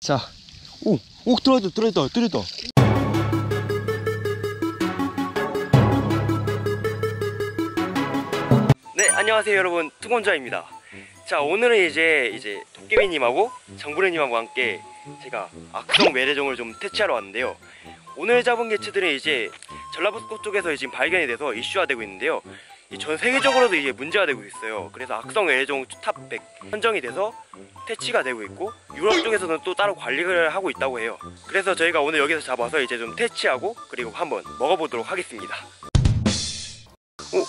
자, 오, 오 들어있다, 들어있다, 들어있다. 네, 안녕하세요 여러분, 투곤자입니다. 자, 오늘은 이제 이제 도깨비님하고 정브르님하고 함께 제가 악성 외래종을 좀 퇴치하러 왔는데요. 오늘 잡은 개체들은 이제 전라북도 쪽에서 지금 발견이 돼서 이슈화되고 있는데요. 이전 세계적으로도 이게 문제가 되고 있어요. 그래서 악성 외래종 top 100 선정이 돼서 퇴치가 되고 있고 유럽 쪽에서는 또 따로 관리를 하고 있다고 해요. 그래서 저희가 오늘 여기서 잡아서 이제 좀 퇴치하고 그리고 한번 먹어보도록 하겠습니다. 어,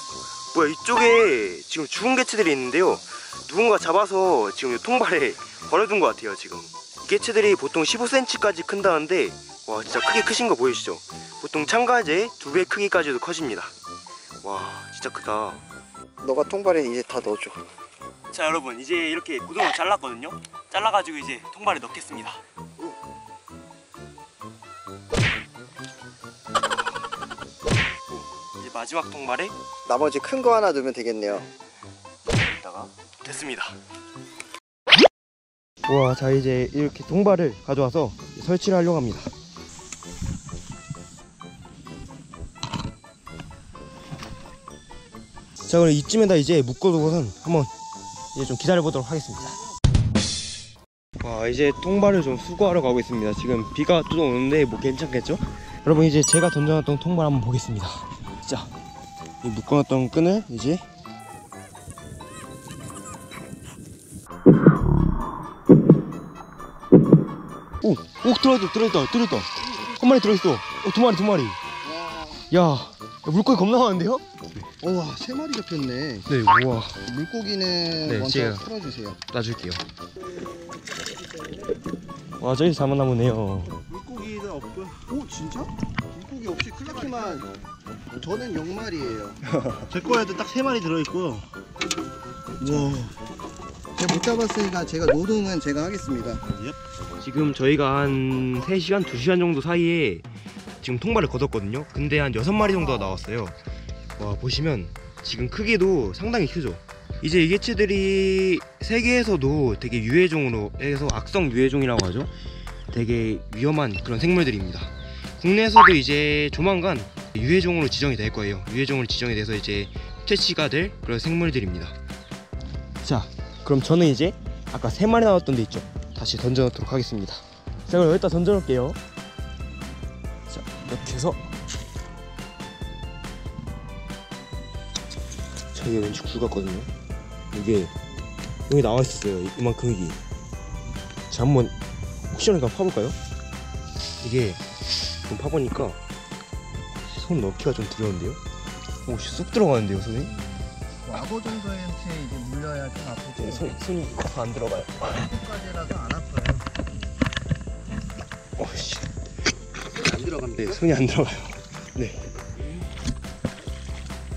뭐야 이쪽에 지금 죽은 개체들이 있는데요. 누군가 잡아서 지금 이 통발에 버려둔 것 같아요 지금. 이 개체들이 보통 15cm까지 큰다는데 와 진짜 크게 크신 거 보이시죠? 보통 참가제 두 배 크기까지도 커집니다. 와 진짜 크다. 너가 통발에 이제 다 넣어줘. 자 여러분 이제 이렇게 구동을 잘랐거든요 잘라가지고 이제 통발에 넣겠습니다 이제 마지막 통발에 나머지 큰 거 하나 넣으면 되겠네요. 여기다가 됐습니다 우와 자 이제 이렇게 통발을 가져와서 설치를 하려고 합니다 자 그럼 이쯤에다 이제 묶어두고선 한번 이제 좀 기다려 보도록 하겠습니다. 와 이제 통발을 좀 수거하러 가고 있습니다. 지금 비가 좀 오는데 뭐 괜찮겠죠? 여러분 이제 제가 던져놨던 통발 한번 보겠습니다. 자, 이 묶어놨던 끈을 이제 오, 오 들어있다, 들어있다, 들어있다. 한 마리 들어있어. 어, 두 마리, 두 마리. 야, 야, 물고기 겁나 많은데요? 우와 세 마리 잡혔네. 네, 우와. 물고기는 네, 먼저 제가- 풀어주세요. 놔줄게요. 와 저기 잡았나 보네요. 물고기가 없고요. 오 진짜? 물고기 없이 클라키만 저는 0마리예요. 제 거에도 딱세 마리 들어있고요. 우와. 제가 못 잡았으니까 제가 노동은 제가 하겠습니다. 지금 저희가 한 3시간, 2시간 정도 사이에 지금 통발을 걷었거든요. 근데 한 6마리 정도가 나왔어요. 와 보시면 지금 크기도 상당히 크죠. 이제 이 개체들이 세계에서도 되게 유해종으로 해서 악성 유해종이라고 하죠. 되게 위험한 그런 생물들입니다. 국내에서도 이제 조만간 유해종으로 지정이 될 거예요. 유해종으로 지정이 돼서 이제 퇴치가 될 그런 생물들입니다. 자, 그럼 저는 이제 아까 세 마리 나왔던 데 있죠. 다시 던져놓도록 하겠습니다. 자, 그럼 여기다 던져놓을게요. 자, 이렇게 해서 이게 왠지 굴 같거든요. 이게 여기 나와 있었어요. 이- 이만큼 이게. 자, 한번 혹시 모르니까 파볼까요? 이게 좀 파보니까 손 넣기가 좀 두려운데요? 오, 쑥 들어가는데요, 손이? 과거 정도한테 이제 물려야 좀 아프죠. 네, 손, 손이 커서 안 들어가요. 까지라서 안 아파요. 어씨, 안 들어갑니다. 네, 손이 안 들어가요. 네.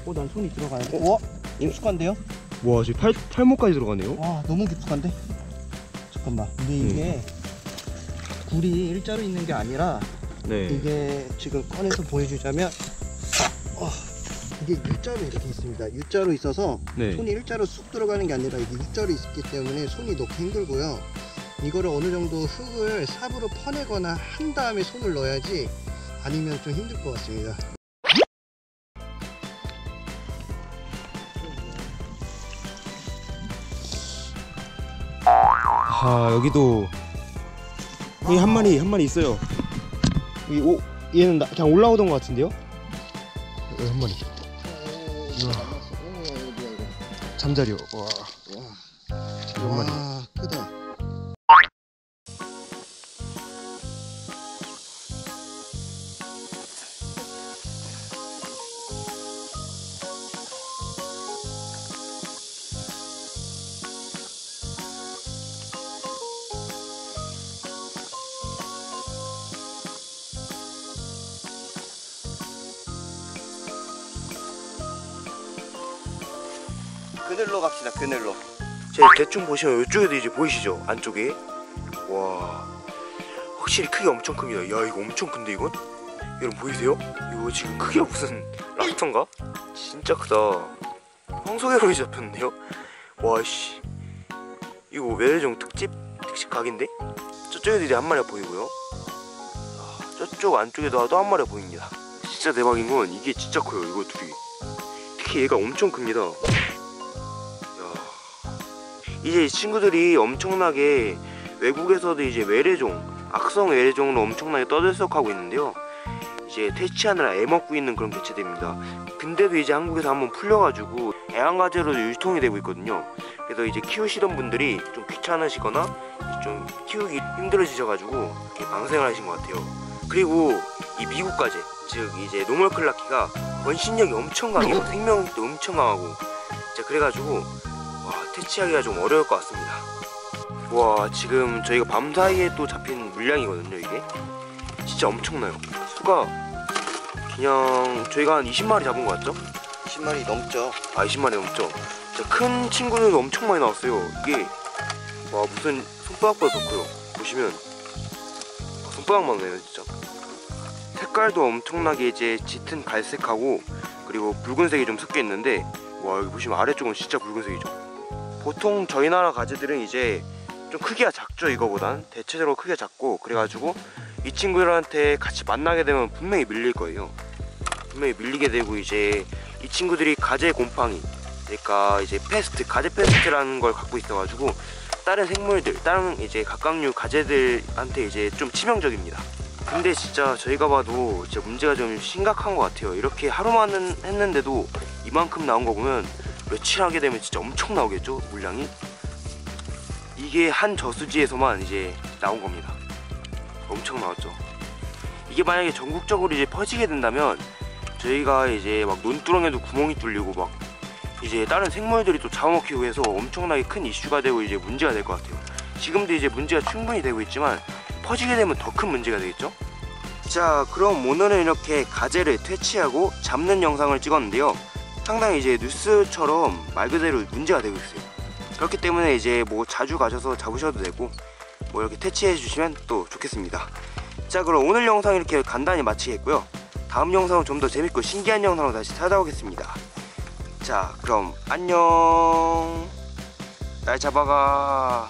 어, 난 손이 들어가는데. 와 익숙한데요? 와, 지금 팔, 팔목까지 들어가네요. 와 너무 깊숙한데? 잠깐만. 근데 이게 굴이 일자로 있는 게 아니라 네. 이게 지금 꺼내서 보여주자면 와, 이게 U자로 이렇게 있습니다. U자로 있어서 네. 손이 일자로 쑥 들어가는 게 아니라 이게 U자로 있기 때문에 손이 넣기 힘들고요. 이거를 어느 정도 흙을 삽으로 퍼내거나 한 다음에 손을 넣어야지 아니면 좀 힘들 것 같습니다. 아, 여기도 여기 한 마리 한 마리 있어요. 여기 오 얘는 나, 그냥 올라오던 것 같은데요? 여기 한 마리. 잠자리요. 와. 몇 마리. 그늘로 갑시다. 그늘로. 제 대충 보시면 이쪽에도 이제 보이시죠? 안쪽에. 와. 확실히 크기 엄청 큽니다. 야 이거 엄청 큰데 이건? 여러분 보이세요? 이거 지금 크기가 무슨 락터인가? 진짜 크다. 황소개로이 잡혔는데요? 와씨. 이거 외래종 특집 특식 각인데? 저 저쪽에도 이제 한 마리가 보이고요. 아, 저쪽 안쪽에도 또 한 마리가 보입니다. 진짜 대박인 건 이게 진짜 커요. 이거 둘이. 특히 얘가 엄청 큽니다. 야. 이제 이 친구들이 엄청나게 외국에서도 이제 외래종, 악성 외래종으로 엄청나게 떠들썩하고 있는데요. 이제 퇴치하느라 애먹고 있는 그런 개체들입니다. 근데도 이제 한국에서 한번 풀려가지고 애완가재로 유통이 되고 있거든요. 그래서 이제 키우시던 분들이 좀 귀찮으시거나 좀 키우기 힘들어지셔가지고 방생을 하신 것 같아요. 그리고 이 미국 가재, 즉 이제 normal clarkii가 번식력이 엄청 강해요. 생명력도 엄청 강하고, 진짜 그래가지고 와 퇴치하기가 좀 어려울 것 같습니다. 와 지금 저희가 밤 사이에 또 잡힌 물량이거든요 이게 진짜 엄청나요. 수가 그냥 저희가 한 20마리 잡은 것 같죠? 10마리 넘죠. 아 20마리 넘죠? 진짜 큰 친구들도 엄청 많이 나왔어요 이게 와 무슨 손바닥보다 더 커요 보시면 와, 손바닥만 해요 진짜 색깔도 엄청나게 이제 짙은 갈색하고 그리고 붉은색이 좀 섞여 있는데 와 여기 보시면 아래쪽은 진짜 붉은색이죠 보통 저희 나라 가재들은 이제 좀 크기가 작죠 이거보단. 대체적으로 크기가 작고 그래가지고 이 친구들한테 같이 만나게 되면 분명히 밀릴 거예요. 분명히 밀리게 되고 이제 이 친구들이 가재 곰팡이 그러니까 이제 페스트 가재 페스트라는 걸 갖고 있어가지고 다른 생물들 다른 이제 각각류 가재들한테 이제 좀 치명적입니다. 근데 진짜 저희가 봐도 진짜 문제가 좀 심각한 것 같아요. 이렇게 하루만 했는데도 이만큼 나온 거 보면 며칠 하게 되면 진짜 엄청 나오겠죠 물량이 이게 한 저수지에서만 이제 나온 겁니다 엄청 나왔죠 이게 만약에 전국적으로 이제 퍼지게 된다면 저희가 이제 막 논두렁에도 구멍이 뚫리고 막 이제 다른 생물들이 또 잡아먹히고 해서 엄청나게 큰 이슈가 되고 이제 문제가 될 것 같아요. 지금도 이제 문제가 충분히 되고 있지만 퍼지게 되면 더 큰 문제가 되겠죠? 자, 그럼 오늘은 이렇게 가재를 퇴치하고 잡는 영상을 찍었는데요. 상당히 이제 뉴스처럼 말 그대로 문제가 되고 있어요. 그렇기 때문에 이제 뭐 자주 가셔서 잡으셔도 되고 뭐 이렇게 퇴치해 주시면 또 좋겠습니다. 자, 그럼 오늘 영상 이렇게 간단히 마치겠고요. 다음 영상은 좀 더 재밌고 신기한 영상으로 다시 찾아오겠습니다. 자, 그럼 안녕. 날 잡아가.